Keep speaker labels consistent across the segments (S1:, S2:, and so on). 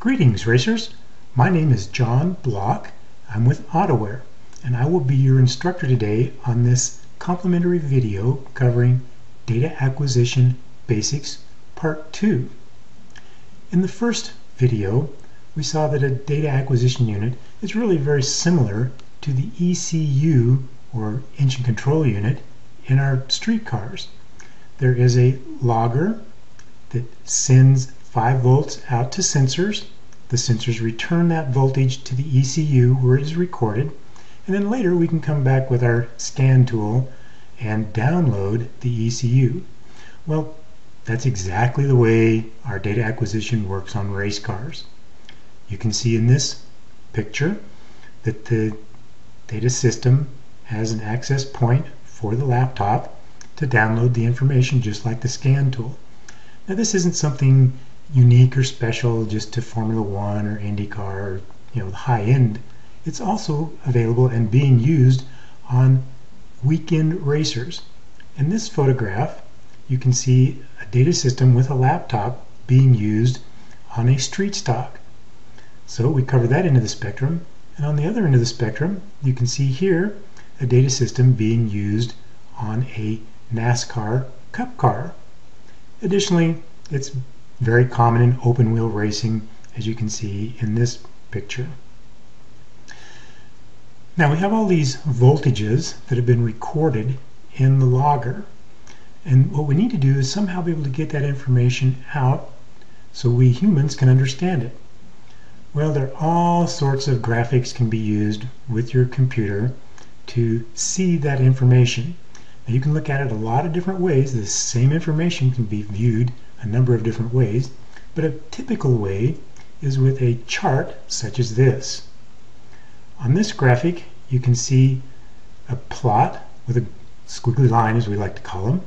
S1: Greetings racers, my name is John Block. I'm with AutoWare and I will be your instructor today on this complimentary video covering Data Acquisition Basics Part 2. In the first video we saw that a data acquisition unit is really very similar to the ECU or engine control unit in our street cars. There is a logger that sends 5 volts out to sensors. The sensors return that voltage to the ECU where it is recorded. And then later we can come back with our scan tool and download the ECU. Well, that's exactly the way our data acquisition works on race cars. You can see in this picture that the data system has an access point for the laptop to download the information just like the scan tool. Now this isn't something unique or special just to Formula One or IndyCar or you know the high end. It's also available and being used on weekend racers. In this photograph, you can see a data system with a laptop being used on a street stock. So we cover that end of the spectrum. And on the other end of the spectrum, you can see here a data system being used on a NASCAR Cup car. Additionally, it's very common in open wheel racing, as you can see in this picture. Now we have all these voltages that have been recorded in the logger. And what we need to do is somehow be able to get that information out so we humans can understand it. Well, there are all sorts of graphics can be used with your computer to see that information. Now you can look at it a lot of different ways. The same information can be viewed a number of different ways, but a typical way is with a chart such as this. On this graphic, you can see a plot with a squiggly line, as we like to call them,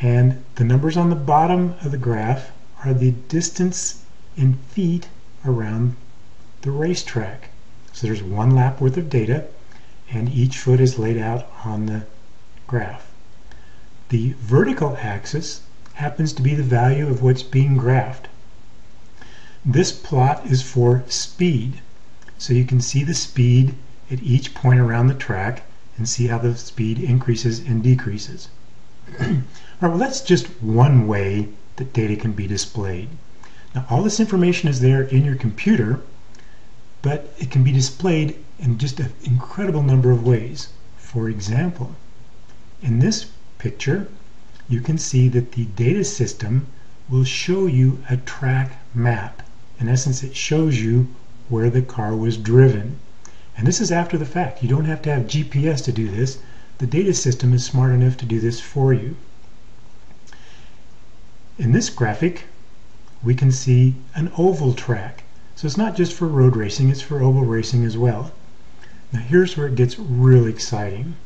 S1: and the numbers on the bottom of the graph are the distance in feet around the racetrack. So there's one lap worth of data, and each foot is laid out on the graph. The vertical axis happens to be the value of what's being graphed. This plot is for speed. So you can see the speed at each point around the track and see how the speed increases and decreases. all right, well, that's just one way that data can be displayed. Now, all this information is there in your computer, but it can be displayed in just an incredible number of ways. For example, in this picture, you can see that the data system will show you a track map. In essence, it shows you where the car was driven. And this is after the fact. You don't have to have GPS to do this. The data system is smart enough to do this for you. In this graphic, we can see an oval track. So it's not just for road racing, it's for oval racing as well. Now here's where it gets really exciting.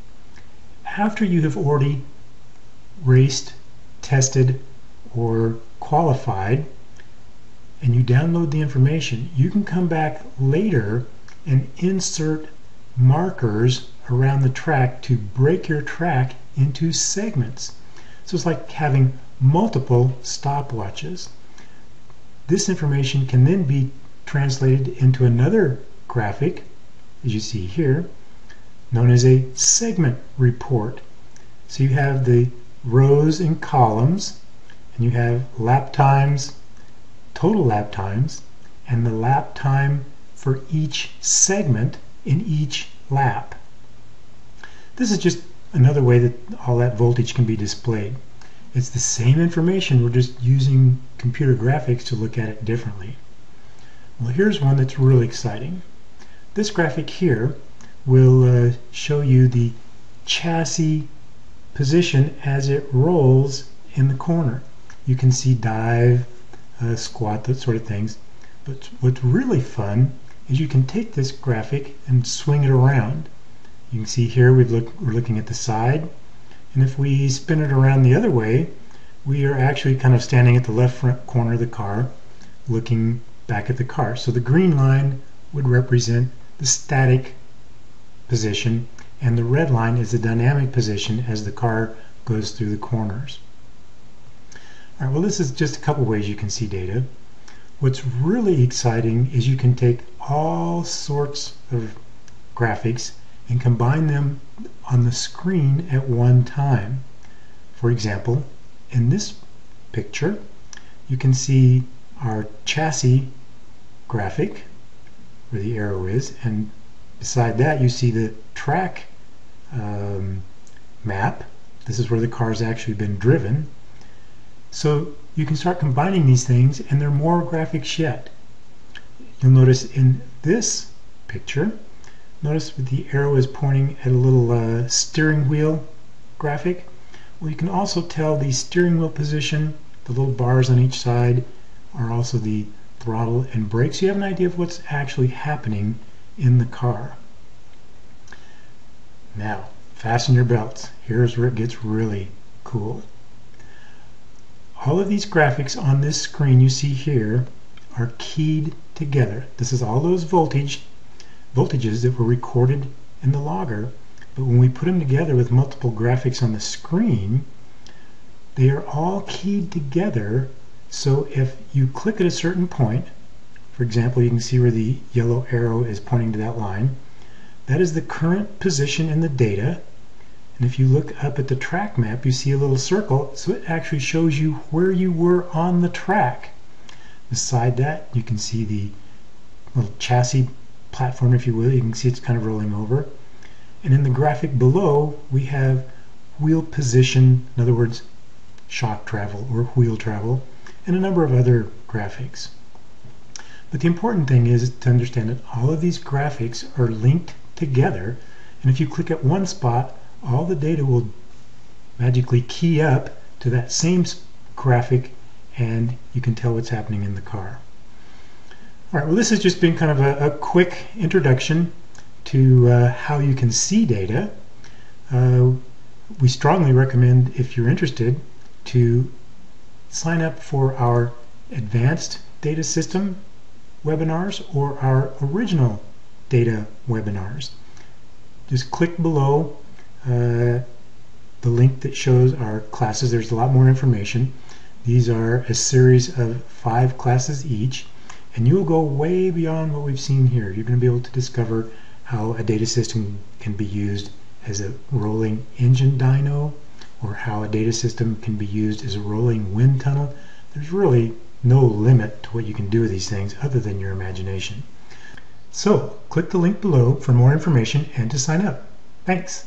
S1: After you have already raced, tested, or qualified, and you download the information, you can come back later and insert markers around the track to break your track into segments. So it's like having multiple stopwatches. This information can then be translated into another graphic, as you see here, known as a segment report. So you have the rows and columns, and you have lap times, total lap times, and the lap time for each segment in each lap. This is just another way that all that voltage can be displayed. It's the same information, we're just using computer graphics to look at it differently. Well, here's one that's really exciting. This graphic here will uh, show you the chassis position as it rolls in the corner. You can see dive, uh, squat, that sort of things. But what's really fun is you can take this graphic and swing it around. You can see here we look, we're looking at the side. And if we spin it around the other way, we are actually kind of standing at the left front corner of the car looking back at the car. So the green line would represent the static position and the red line is the dynamic position as the car goes through the corners. All right, well this is just a couple ways you can see data. what's really exciting is you can take all sorts of graphics and combine them on the screen at one time. For example, in this picture, you can see our chassis graphic where the arrow is and beside that you see the track um, map. This is where the car has actually been driven. So you can start combining these things and there are more graphics yet you'll notice in this picture notice the arrow is pointing at a little uh, steering wheel graphic. Well you can also tell the steering wheel position the little bars on each side are also the throttle and brakes. You have an idea of what's actually happening in the car. Now, fasten your belts. Here's where it gets really cool. All of these graphics on this screen you see here are keyed together. This is all those voltage voltages that were recorded in the logger, but when we put them together with multiple graphics on the screen, they are all keyed together so if you click at a certain point, for example, you can see where the yellow arrow is pointing to that line, that is the current position in the data. And if you look up at the track map, you see a little circle, so it actually shows you where you were on the track. Beside that, you can see the little chassis platform, if you will. You can see it's kind of rolling over. And in the graphic below, we have wheel position, in other words, shock travel or wheel travel and a number of other graphics. But the important thing is to understand that all of these graphics are linked together and if you click at one spot all the data will magically key up to that same graphic and you can tell what's happening in the car. Alright, well this has just been kind of a, a quick introduction to uh, how you can see data. Uh, we strongly recommend, if you're interested, to sign up for our advanced data system webinars or our original data webinars. Just click below uh, the link that shows our classes. There's a lot more information. These are a series of five classes each and you'll go way beyond what we've seen here. You're going to be able to discover how a data system can be used as a rolling engine dyno, or how a data system can be used as a rolling wind tunnel, there's really no limit to what you can do with these things other than your imagination. So, click the link below for more information and to sign up. Thanks.